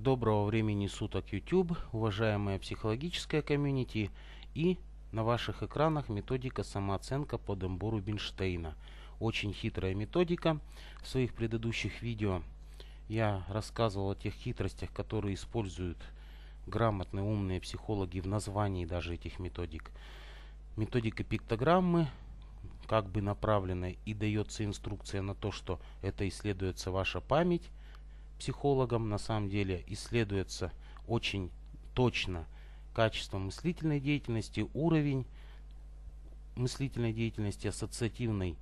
Доброго времени суток YouTube, уважаемая психологическая комьюнити и на ваших экранах методика самооценка по Дембору Бинштейна. Очень хитрая методика. В своих предыдущих видео я рассказывал о тех хитростях, которые используют грамотные умные психологи в названии даже этих методик. Методика пиктограммы как бы направленная и дается инструкция на то, что это исследуется ваша память, психологом на самом деле исследуется очень точно качество мыслительной деятельности, уровень мыслительной деятельности, ассоциативной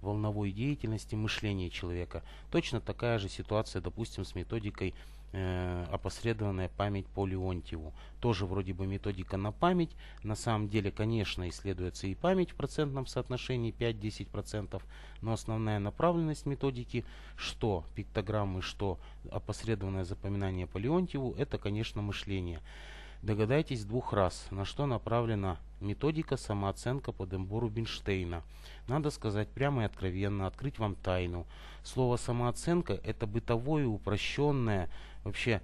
волновой деятельности, мышления человека. Точно такая же ситуация, допустим, с методикой э, опосредованная память по Леонтьеву. Тоже вроде бы методика на память. На самом деле, конечно, исследуется и память в процентном соотношении 5-10%, но основная направленность методики, что пиктограммы, что опосредованное запоминание по Леонтьеву, это, конечно, мышление. Догадайтесь двух раз, на что направлена методика самооценка по Дембору Бинштейна. Надо сказать прямо и откровенно, открыть вам тайну. Слово самооценка это бытовое, упрощенное, вообще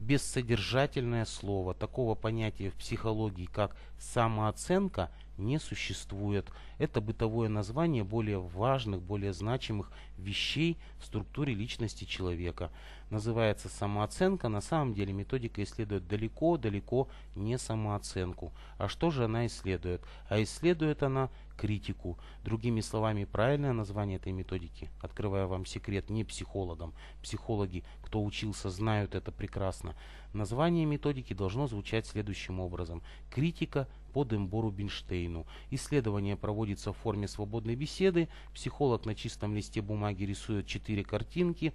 бессодержательное слово. Такого понятия в психологии, как самооценка, не существует. Это бытовое название более важных, более значимых вещей в структуре личности человека. Называется самооценка. На самом деле методика исследует далеко-далеко не самооценку. А что же она исследует? А исследует она критику. Другими словами, правильное название этой методики, открывая вам секрет, не психологам. Психологи, кто учился, знают это прекрасно. Название методики должно звучать следующим образом. Критика по Дембору Бинштейну. Исследование проводится в форме свободной беседы. Психолог на чистом листе бумаги рисует четыре картинки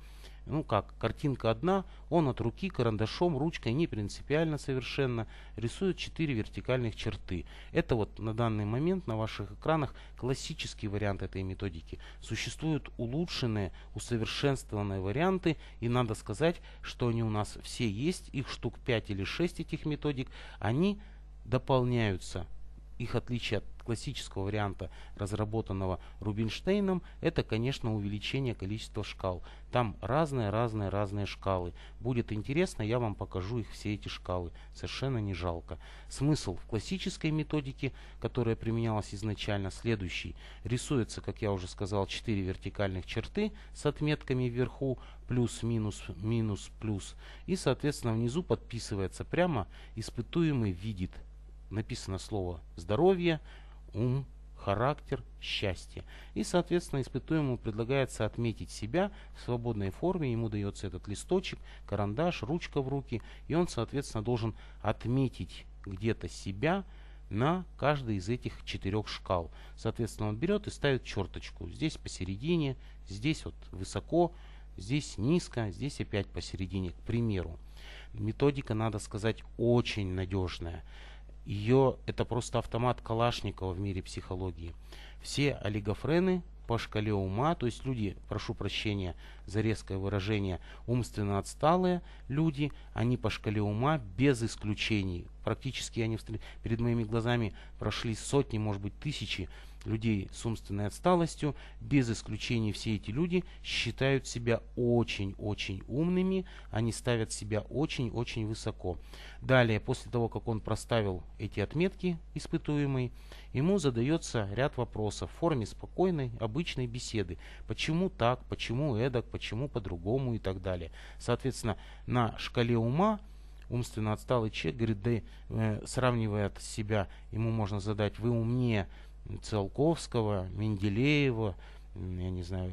ну как, картинка одна, он от руки, карандашом, ручкой, не принципиально совершенно, рисует четыре вертикальных черты. Это вот на данный момент на ваших экранах классический вариант этой методики. Существуют улучшенные, усовершенствованные варианты, и надо сказать, что они у нас все есть, их штук 5 или 6 этих методик, они дополняются их отличие от классического варианта, разработанного Рубинштейном, это, конечно, увеличение количества шкал. Там разные-разные-разные шкалы. Будет интересно, я вам покажу их все эти шкалы. Совершенно не жалко. Смысл в классической методике, которая применялась изначально, следующий. Рисуется, как я уже сказал, 4 вертикальных черты с отметками вверху, плюс, минус, минус, плюс. И, соответственно, внизу подписывается прямо испытуемый видит написано слово здоровье, ум, характер, счастье. И, соответственно, испытуемому предлагается отметить себя в свободной форме. Ему дается этот листочек, карандаш, ручка в руки. И он, соответственно, должен отметить где-то себя на каждой из этих четырех шкал. Соответственно, он берет и ставит черточку. Здесь посередине, здесь вот высоко, здесь низко, здесь опять посередине, к примеру. Методика, надо сказать, очень надежная ее это просто автомат Калашникова в мире психологии. Все олигофрены по шкале ума, то есть люди, прошу прощения за резкое выражение, умственно отсталые люди, они по шкале ума без исключений. Практически они перед моими глазами прошли сотни, может быть, тысячи людей с умственной отсталостью, без исключения все эти люди считают себя очень-очень умными, они ставят себя очень-очень высоко. Далее, после того, как он проставил эти отметки испытуемые, ему задается ряд вопросов в форме спокойной, обычной беседы. Почему так, почему эдак, почему по-другому и так далее. Соответственно, на шкале ума умственно отсталый человек говорит, да, э, сравнивая себя, ему можно задать, вы умнее Циолковского, Менделеева, я не знаю,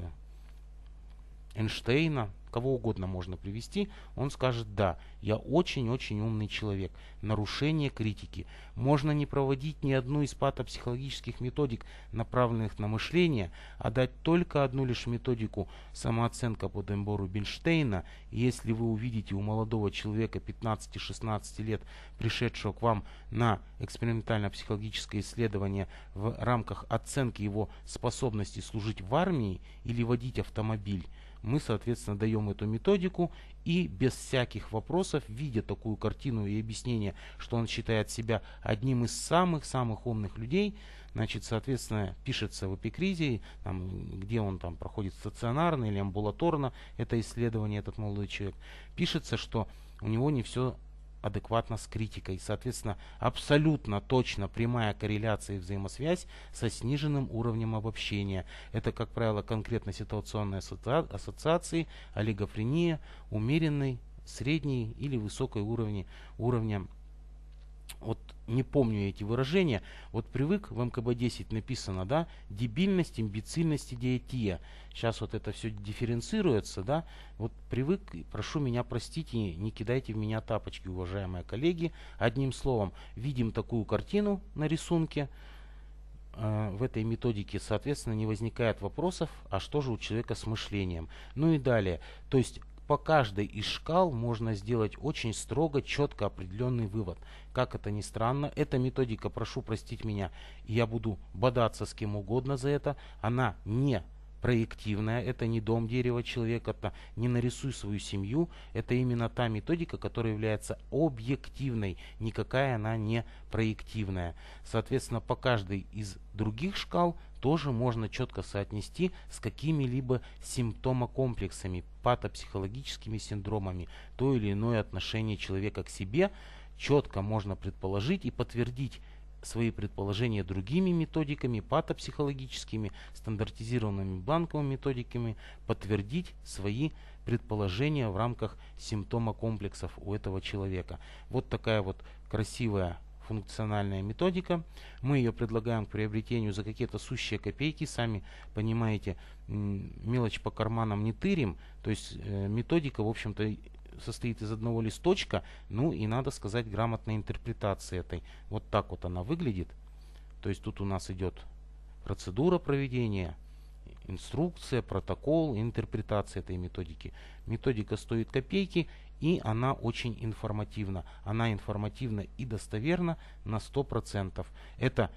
Эйнштейна, кого угодно можно привести, он скажет, да, я очень-очень умный человек. Нарушение критики. Можно не проводить ни одну из патопсихологических методик, направленных на мышление, а дать только одну лишь методику самооценка по Дембору Бинштейна. Если вы увидите у молодого человека 15-16 лет, пришедшего к вам на экспериментально-психологическое исследование в рамках оценки его способности служить в армии или водить автомобиль, мы, соответственно, даем эту методику и без всяких вопросов, видя такую картину и объяснение, что он считает себя одним из самых-самых умных людей, значит, соответственно, пишется в эпикризе, там, где он там проходит стационарно или амбулаторно, это исследование, этот молодой человек, пишется, что у него не все адекватно с критикой. Соответственно, абсолютно точно прямая корреляция и взаимосвязь со сниженным уровнем обобщения. Это, как правило, конкретно ситуационные ассоциации, олигофрения, умеренный, средний или высокой уровни, уровня вот не помню эти выражения, вот привык в МКБ-10 написано, да, дебильность, имбецильность, идиотия. Сейчас вот это все дифференцируется, да, вот привык, прошу меня простить и не кидайте в меня тапочки, уважаемые коллеги. Одним словом, видим такую картину на рисунке, э, в этой методике, соответственно, не возникает вопросов, а что же у человека с мышлением. Ну и далее. То есть по каждой из шкал можно сделать очень строго, четко определенный вывод. Как это ни странно, эта методика, прошу простить меня, я буду бодаться с кем угодно за это, она не проективная, это не дом, дерево, человек, это не нарисуй свою семью, это именно та методика, которая является объективной, никакая она не проективная. Соответственно, по каждой из других шкал тоже можно четко соотнести с какими-либо симптомокомплексами, патопсихологическими синдромами, то или иное отношение человека к себе, четко можно предположить и подтвердить свои предположения другими методиками, патопсихологическими, стандартизированными банковыми методиками, подтвердить свои предположения в рамках симптома комплексов у этого человека. Вот такая вот красивая функциональная методика. Мы ее предлагаем к приобретению за какие-то сущие копейки. Сами понимаете, мелочь по карманам не тырим. То есть э, методика, в общем-то, состоит из одного листочка, ну и надо сказать грамотной интерпретации этой. Вот так вот она выглядит. То есть тут у нас идет процедура проведения, инструкция, протокол, интерпретация этой методики. Методика стоит копейки и она очень информативна. Она информативна и достоверна на 100%. Это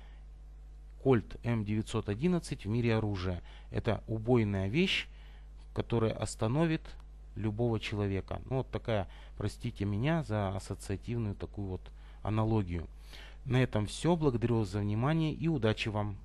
Кольт М911 в мире оружия. Это убойная вещь, которая остановит любого человека. Ну, вот такая, простите меня за ассоциативную такую вот аналогию. На этом все. Благодарю вас за внимание и удачи вам.